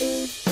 Música